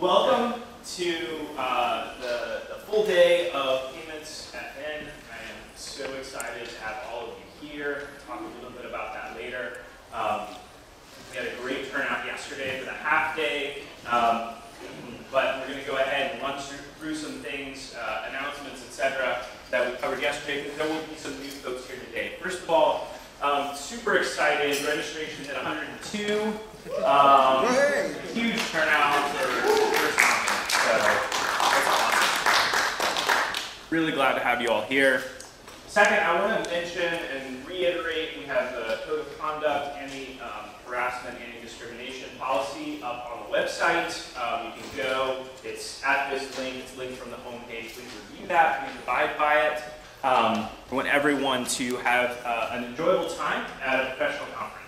welcome to uh, the, the full day of payments at N. I am so excited to have all of you here. Talk a little bit about that later. Um, we had a great turnout yesterday for the half day, um, but we're going to go ahead and run through, through some things, uh, announcements, etc., that we covered yesterday, because there will be some new folks here today. First of all, um, super excited. Registration at 102. Um, huge turnout Really glad to have you all here. Second, I want to mention and reiterate we have the code of conduct, any um, harassment, any discrimination policy up on the website. Um, you can go. It's at this link. It's linked from the homepage. Please review that. Please abide by it. Um, we want everyone to have uh, an enjoyable time at a professional conference.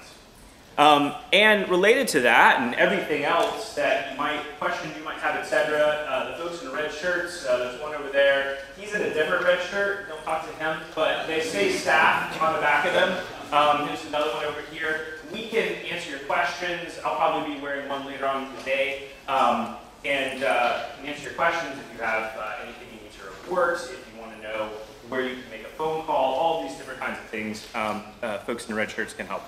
Um, and related to that and everything else that you might, questions you might have, etc., uh, the folks in shirts, uh, there's one over there. He's in a different red shirt. Don't talk to him. But they say staff on the back of them. Um, there's another one over here. We can answer your questions. I'll probably be wearing one later on today. Um, and uh, answer your questions if you have uh, anything you need to report, if you want to know where you can make a phone call, all these different kinds of things um, uh, folks in red shirts can help.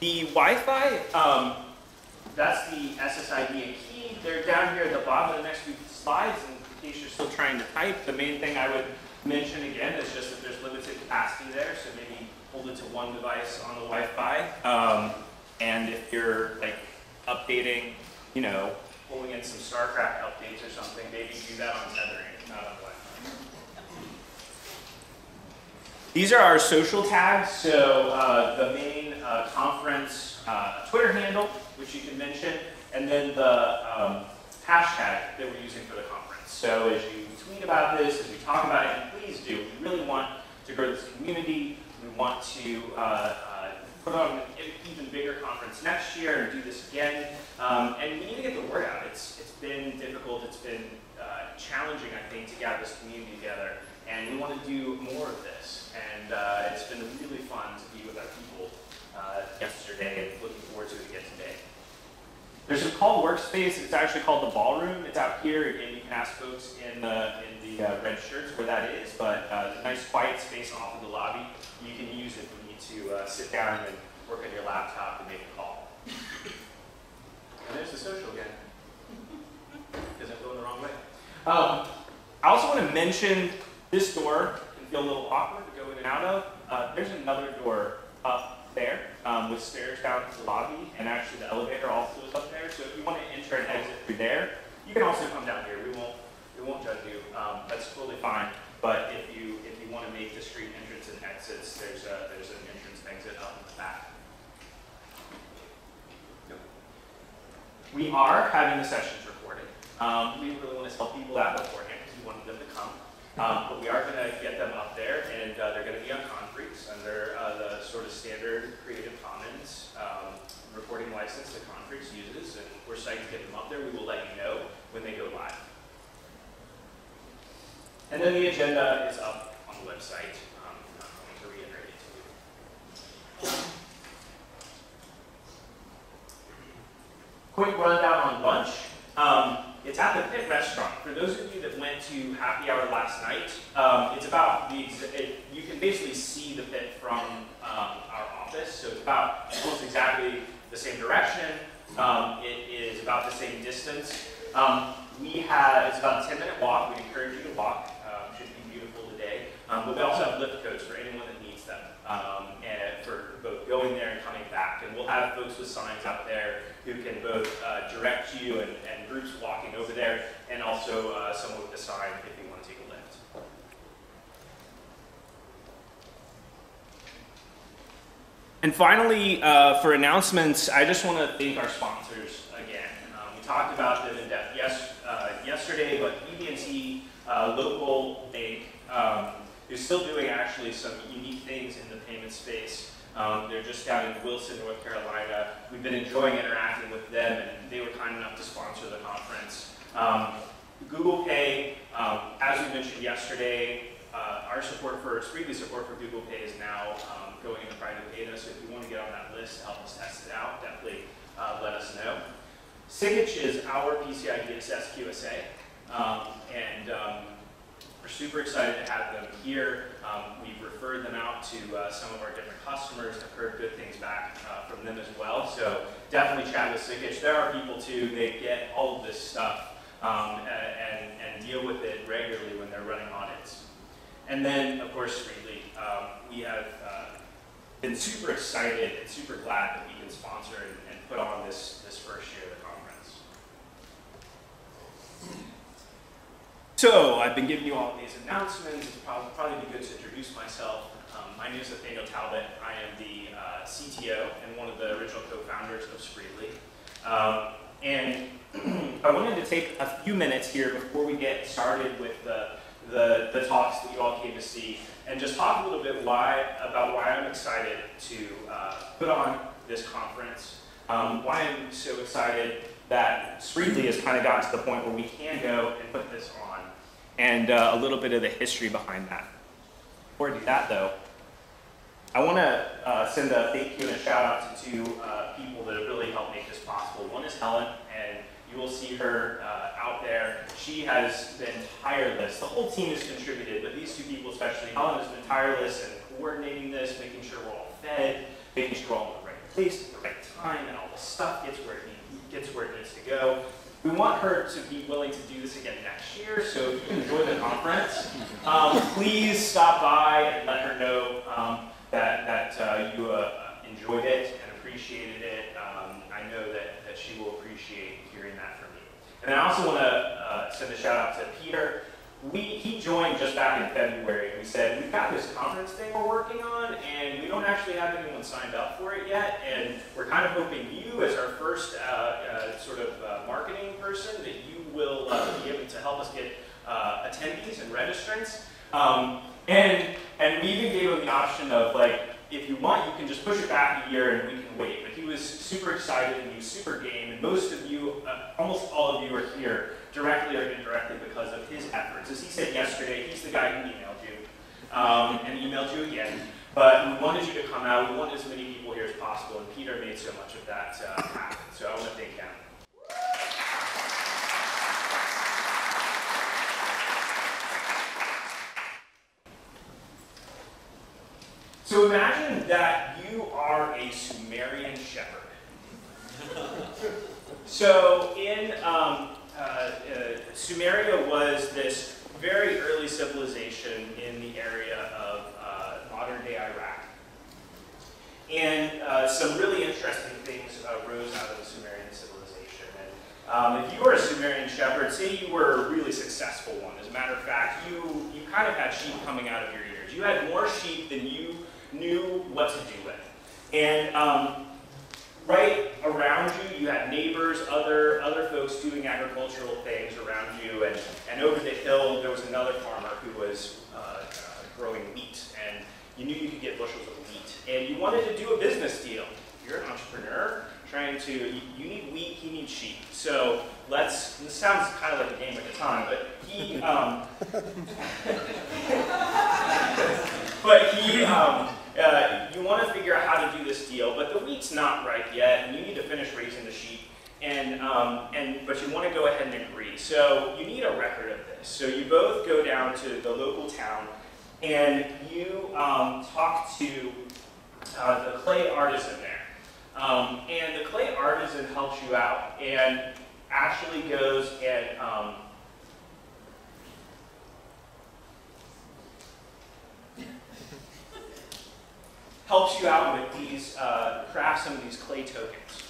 The Wi-Fi, um, that's the SSID and key. They're down here at the bottom of the next few slides, in case you're still trying to type, the main thing I would mention again is just that there's limited capacity there, so maybe hold it to one device on the Wi-Fi. Um, and if you're like updating, you know, pulling in some StarCraft updates or something, maybe do that on tethering, not on Wi-Fi. These are our social tags. So uh, the main uh, conference uh, Twitter handle, which you can mention, and then the um, hashtag that we're using for the conference. So as you tweet about this, as we talk about it, please do. We really want to grow this community. We want to uh, uh, put on an even bigger conference next year and do this again. Um, and we need to get the word out. It's, it's been difficult. It's been uh, challenging, I think, to gather this community together. And we want to do more of this. And uh, it's been really fun to be with our people uh, yesterday and looking forward to it again today. There's a call workspace. It's actually called the ballroom. It's out here, and you can ask folks in the, in the uh, red shirts where that is. But uh, it's a nice quiet space off of the lobby. You can use it if you need to uh, sit down and work on your laptop and make a call. And there's the social again. Because I'm going the wrong way. Um, I also want to mention this door can feel a little awkward to go in and out of. Uh, there's another door up there um, with stairs down to the lobby, and actually the elevator also is up there. So if you want to enter and exit through there, you can also come down here. We won't we won't judge you. Um, that's totally fine. But if you if you want to make the street entrance and exits, there's a there's an entrance exit up in the back. We are having sessions recorded. Um, we really want to tell people that beforehand because we wanted them to come. Um, but we are going to get them up there, and uh, they're going to be on Confreaks under uh, the sort of standard Creative Commons um, recording license that Confreaks uses, and we're psyched to get them up there. We will let you know when they go live. And then the agenda is up on the website. Um, I'm not going to reiterate it to you. Quick rundown on lunch. It's at the Pit Restaurant. For those of you that went to happy hour last night, um, it's about the, it, you can basically see the pit from um, our office. So it's about almost exactly the same direction. Um, it is about the same distance. Um, we have, it's about a 10 minute walk. We encourage you to walk. Um, should be beautiful today. Um, but we also have Lyft codes for anyone that needs them. for both going there and we'll have folks with signs out there who can both uh, direct you and, and, groups walking over there, and also uh, someone with a sign if you want to take a Lyft. And finally, uh, for announcements, I just want to thank our sponsors again. Um, we talked about them in depth yes, uh, yesterday, but BB&T, uh, local bank, um, is still doing actually some unique things in the payment space. Um, they're just down in Wilson, North Carolina. We've been enjoying interacting with them, and they were kind enough to sponsor the conference. Um, Google Pay, um, as we mentioned yesterday, uh, our support for, Spreedly support for Google Pay is now um, going into private beta, so if you want to get on that list, help us test it out, definitely uh, let us know. Sikich is our PCI DSS QSA, um, and um, we're super excited to have them here. Um, we've referred them out to uh, some of our different customers. I've heard good things back uh, from them as well. So definitely chat with Sikich. There are people too, they get all of this stuff um, and, and deal with it regularly when they're running audits. And then, of course, Spreedly. Um, we have uh, been super excited and super glad that we can sponsor and, and put on this, this first year of the conference. So I've been giving you all these announcements. It's probably, probably be good to introduce myself. Um, my name is Nathaniel Talbott. I am the uh, CTO and one of the original co-founders of Spreedly. Um, and I wanted to take a few minutes here before we get started with the, the, the, talks that you all came to see and just talk a little bit why about why I'm excited to uh, put on this conference, um, why I'm so excited that Spreedly has kind of gotten to the point where we can go and put this on, and uh, a little bit of the history behind that. Before I do that, though, I want to uh, send a thank you and a shout out to two uh, people that have really helped make this possible. One is Helen, and you will see her uh, out there. She has been tireless. The whole team has contributed, but these two people especially, Helen has been tireless in coordinating this, making sure we're all fed, making sure we're all in the right place at the right time, and all the stuff gets where it, gets where it needs to go. We want her to be willing to do this again next year, so if you enjoy the conference, um, please stop by and let her know um, that, that uh, you uh, enjoyed it and appreciated it. Um, I know that, that she will appreciate hearing that from you. And I also want to uh, send a shout out to Peter. We, he joined just back in February. and We said, we've got this conference thing we're working on, and we don't actually have anyone signed up for it yet. And we're kind of hoping you, as our first uh, uh, sort of uh, marketing person, that you will uh, be able to help us get uh, attendees and registrants. Um, and, and we even gave him the option of like, if you want, you can just push it back a year and we can wait. But he was super excited and he was super game. And most of you, uh, almost all of you are here directly or indirectly because of his efforts. As he said yesterday, he's the guy who emailed you um, and emailed you again. But we wanted you to come out. We wanted as many people here as possible. And Peter made so much of that uh, happen. So I want to thank him. So imagine that you are a Sumerian shepherd. so in um, uh, uh, Sumeria was this very early civilization in the area of uh, modern day Iraq. And uh, some really interesting things arose out of the Sumerian civilization. And um, if you were a Sumerian shepherd, say you were a really successful one, as a matter of fact, you, you kind of had sheep coming out of your ears. You had more sheep than you knew what to do with. And um, right around you, you had neighbors, other, other folks doing agricultural things around you. And, and over the hill, there was another farmer who was uh, uh, growing wheat. And you knew you could get bushels of wheat. And you wanted to do a business deal. You're an entrepreneur trying to, you, need wheat, he needs sheep. So let's, this sounds kind of like a game at the time, but he, um, but he, um, uh, you want to figure out how to do this deal, but the wheat's not ripe yet, and you need to finish raising the sheep. And, um, and, but you want to go ahead and agree. So you need a record of this. So you both go down to the local town, and you um, talk to uh, the clay artisan there. Um, and the clay artisan helps you out and actually goes and um, helps you out with these, uh, craft some of these clay tokens.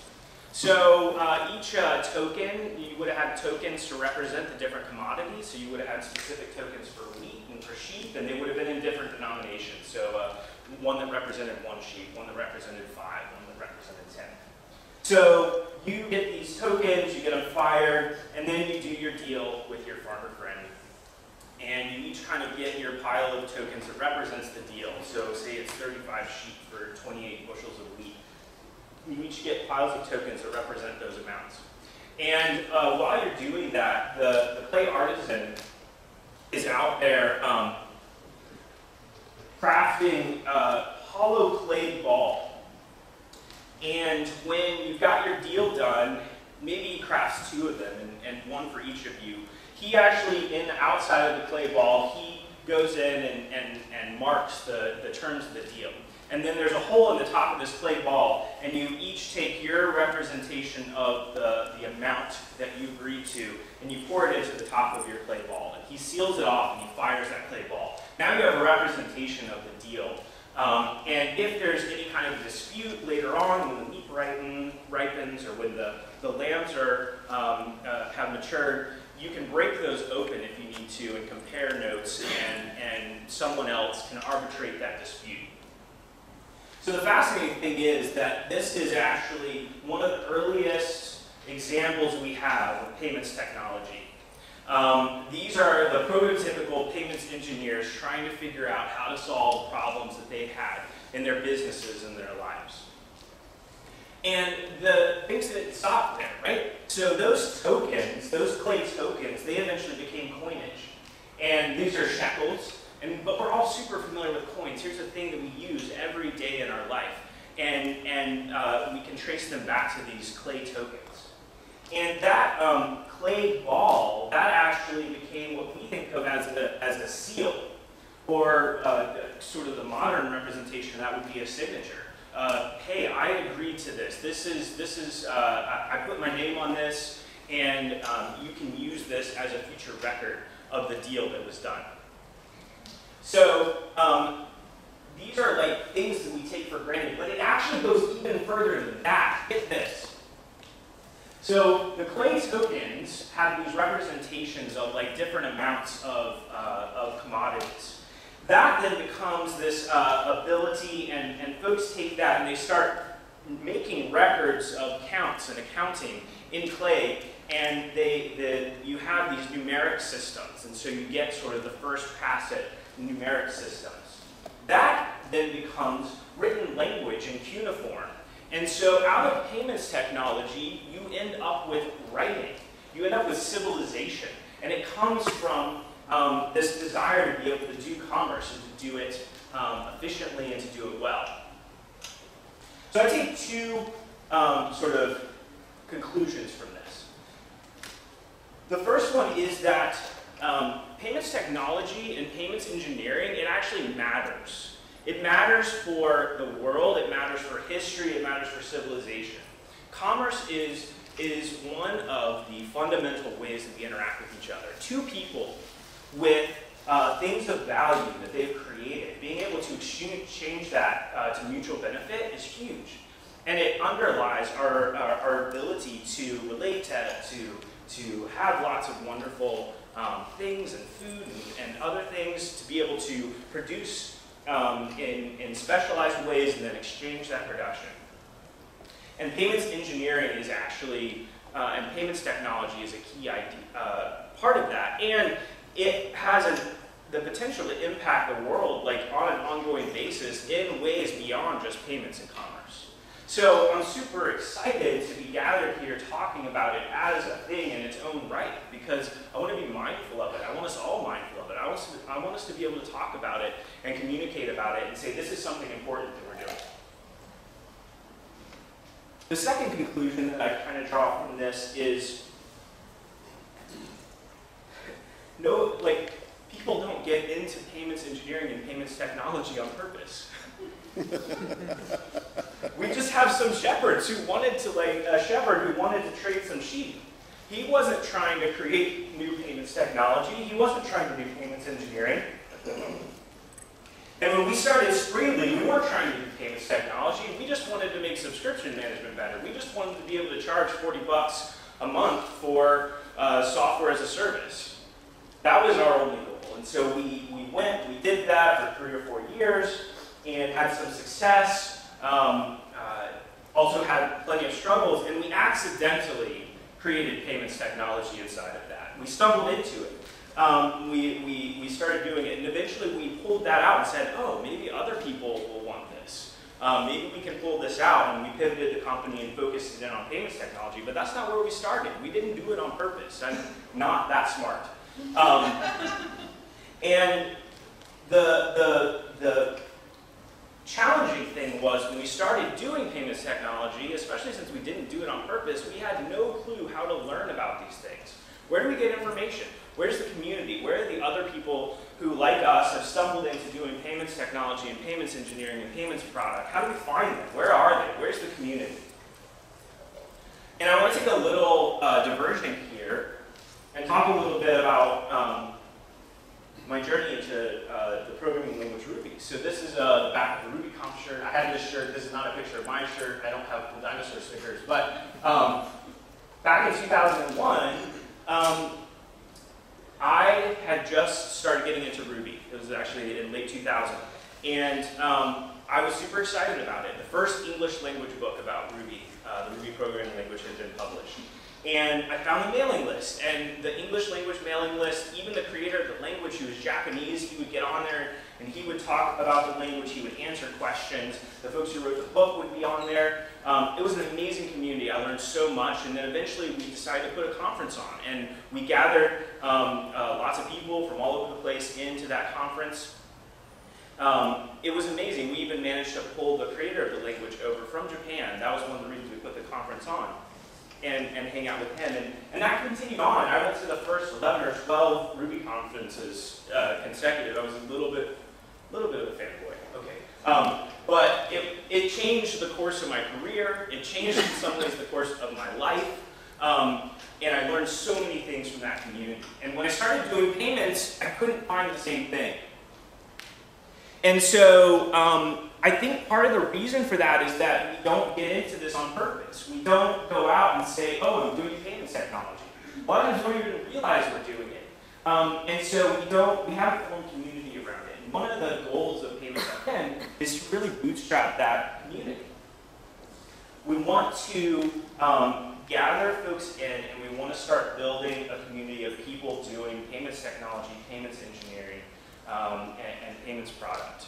So uh, each uh, token, you would have had tokens to represent the different commodities. So you would have had specific tokens for wheat and for sheep, and they would have been in different denominations. So uh, one that represented one sheep, one that represented five, one that represented ten. So you get these tokens, you get them fired, and then you do your deal with your farmer friend and you each kind of get your pile of tokens that represents the deal. So say it's 35 sheep for 28 bushels of wheat. You each get piles of tokens that represent those amounts. And uh, while you're doing that, the, the clay artisan is out there um, crafting a hollow clay ball. And when you've got your deal done, maybe he crafts two of them and, and one for each of you. He actually, in the outside of the clay ball, he goes in and, and, and marks the, the terms of the deal. And then there's a hole in the top of this clay ball, and you each take your representation of the, the amount that you agree to, and you pour it into the top of your clay ball. And he seals it off, and he fires that clay ball. Now you have a representation of the deal. Um, and if there's any kind of dispute later on, when the meat ripen, ripens or when the, the lambs are, um, uh, have matured, you can break those open if you need to and compare notes, and, and someone else can arbitrate that dispute. So the fascinating thing is that this is actually one of the earliest examples we have of payments technology. Um, these are the prototypical payments engineers trying to figure out how to solve problems that they had in their businesses and their lives. And the things didn't stop there, right? So those tokens, those clay tokens, they eventually became coinage. And these are shekels, and, but we're all super familiar with coins. Here's a thing that we use every day in our life. And, and uh, we can trace them back to these clay tokens. And that um, clay ball, that actually became what we think of as a, as a seal, or uh, sort of the modern representation, that would be a signature. Uh, hey, I agreed to this. This is, this is uh, I, I, put my name on this, and um, you can use this as a future record of the deal that was done. So um, these are like things that we take for granted, but it actually goes even further than that. Get this. So the clay tokens have these representations of like different amounts of, uh, of commodities. That then becomes this uh, ability, and, and folks take that and they start making records of counts and accounting in clay, and they, the, you have these numeric systems, and so you get sort of the first pass at numeric systems. That then becomes written language in cuneiform. And so out of payments technology, you end up with writing. You end up with civilization. And it comes from um, this desire to be able to do commerce and to do it um, efficiently and to do it well. So I take two um, sort of conclusions from this. The first one is that um, payments technology and payments engineering, it actually matters. It matters for the world, it matters for history, it matters for civilization. Commerce is, is one of the fundamental ways that we interact with each other. Two people with uh, things of value that they've created, being able to exchange that uh, to mutual benefit is huge. And it underlies our, our, our ability to relate to, to, to have lots of wonderful um, things and food and, and other things to be able to produce um, in, in specialized ways and then exchange that production. And payments engineering is actually, uh, and payments technology is a key idea, uh, part of that. And it has the potential to impact the world like on an ongoing basis in ways beyond just payments and commerce. So I'm super excited to be gathered here talking about it as a thing in its own right because I want to be mindful of it. I want us all mindful of it. I want us to, I want us to be able to talk about it and communicate about it and say this is something important that we're doing. The second conclusion that I kind of draw from this is no, like, people don't get into payments engineering and payments technology on purpose. we just have some shepherds who wanted to, like, a shepherd who wanted to trade some sheep. He wasn't trying to create new payments technology. He wasn't trying to do payments engineering. And when we started Spreedly, we weren't trying to do payments technology. We just wanted to make subscription management better. We just wanted to be able to charge 40 bucks a month for uh, software as a service. That was our only. And so we, we went, we did that for three or four years and had some success. Um, uh, also had plenty of struggles, and we accidentally created payments technology inside of that. We stumbled into it. Um, we, we, we started doing it, and eventually we pulled that out and said, oh, maybe other people will want this. Um, maybe we can pull this out, and we pivoted the company and focused it in on payments technology, but that's not where we started. We didn't do it on purpose. I'm not that smart. Um, and the, the, the challenging thing was when we started doing payments technology, especially since we didn't do it on purpose, we had no clue how to learn about these things. Where do we get information? Where's the community? Where are the other people who, like us, have stumbled into doing payments technology and payments engineering and payments product? How do we find them? Where are they? Where's the community? And I want to take a little uh, diversion here and talk a little bit about um, my journey into uh, the programming language Ruby. So this is uh, the back of the RubyConf shirt. I have this shirt. This is not a picture of my shirt. I don't have the dinosaur stickers. But um, back in 2001, um, I had just started getting into Ruby. It was actually in late 2000. And um, I was super excited about it. The first English language book about Ruby, uh, the Ruby programming language, had been published. And I found the mailing list, and the English language mailing list, even the creator of the language, who was Japanese, he would get on there and he would talk about the language, he would answer questions. The folks who wrote the book would be on there. Um, it was an amazing community. I learned so much, and then eventually we decided to put a conference on, and we gathered um, uh, lots of people from all over the place into that conference. Um, it was amazing. We even managed to pull the creator of the language over from Japan. That was one of the reasons we put the conference on and, and hang out with him. And, and that continued on. I went to the first 11 or 12 Ruby conferences uh, consecutive. I was a little bit, little bit of a fanboy. Okay. Um, but it, it changed the course of my career. It changed in some ways the course of my life. Um, and I learned so many things from that community. And when I started doing payments, I couldn't find the same thing. And so um, I think part of the reason for that is that we don't get into this on purpose. We don't go out and say, oh, I'm doing payments technology. A lot of times we don't even realize we're doing it. Um, and so we don't, we have a whole community around it. And one of the goals of Payments at is to really bootstrap that community. We want to um, gather folks in and we want to start building a community of people doing payments technology, payments engineering, um, and, and payments product.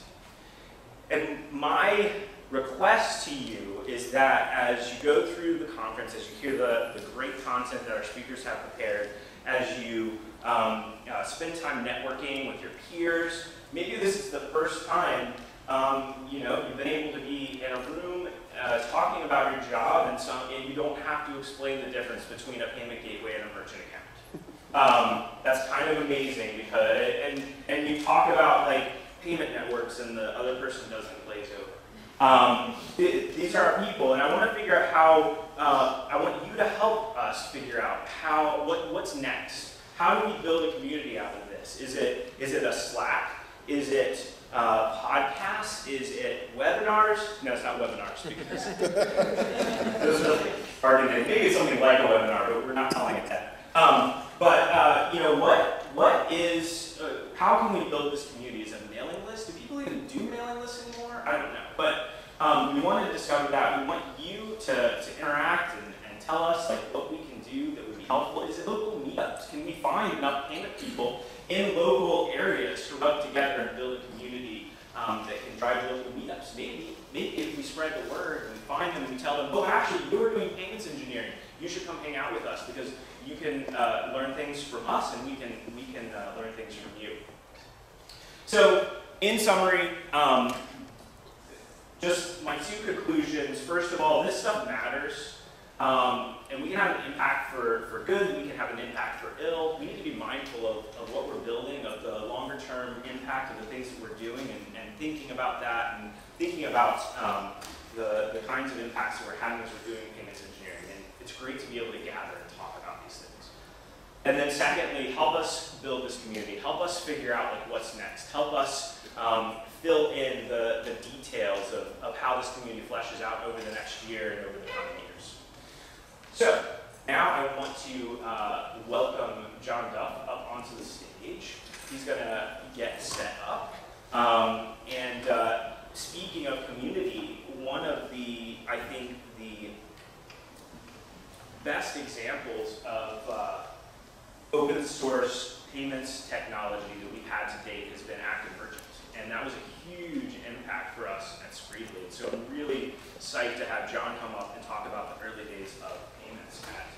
And my request to you is that as you go through the conference, as you hear the, the great content that our speakers have prepared, as you um, uh, spend time networking with your peers, maybe this is the first time um, you know, you've been able to be in a room uh, talking about your job and, some, and you don't have to explain the difference between a payment gateway and a merchant account. Um, that's kind of amazing because, and, and you talk about like payment networks and the other person doesn't glaze over. Um, th these are our people, and I want to figure out how, uh, I want you to help us figure out how, what, what's next. How do we build a community out of this? Is it, is it a Slack? Is it uh, podcasts? Is it webinars? No, it's not webinars because are to Maybe it's something like a webinar, but we're not calling it that. Um, but uh, you know, what what is uh, how can we build this community? Is it a mailing list? Do people even do mailing lists anymore? I don't know. But um, we want to discover that. We want you to, to interact and, and tell us like what we can do that would be helpful. Is it local meetups? Can we find enough payment people in local areas to rub together and build a community um, that can drive local meetups? Maybe, maybe if we spread the word and we find them and we tell them, oh, actually, you're doing payments engineering. You should come hang out with us because you can uh, learn things from us and we can, we can uh, learn things from you. So, in summary, um, just my two conclusions. First of all, this stuff matters. Um, and we can have an impact for, for good, we can have an impact for ill. We need to be mindful of, of what we're building, of the longer term impact of the things that we're doing, and, and thinking about that, and thinking about um, the, the kinds of impacts that we're having as we're doing payments engineering. And it's great to be able to gather and then secondly, help us build this community. Help us figure out like what's next. Help us um, fill in the, the details of, of how this community fleshes out over the next year and over the coming years. So now I want to uh, welcome John Duff up onto the stage. He's going to get set up. Um, and uh, speaking of community, one of the, I think, the best examples of open source payments technology that we've had to date has been Active Merchant. And that was a huge impact for us at Spreedly. So I'm really psyched to have John come up and talk about the early days of payments at.